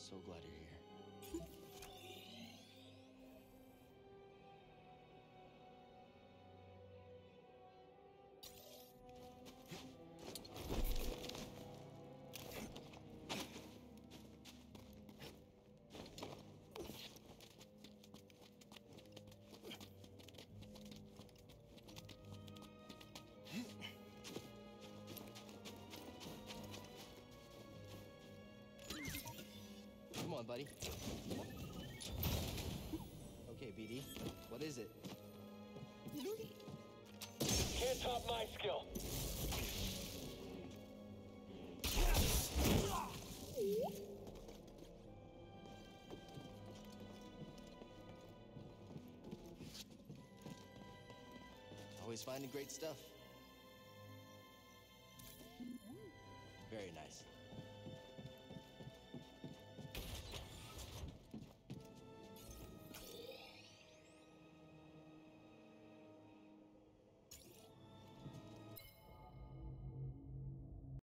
so glad you're here. going, buddy? Okay, BD, what is it? Can't top my skill. Always finding great stuff. Very nice.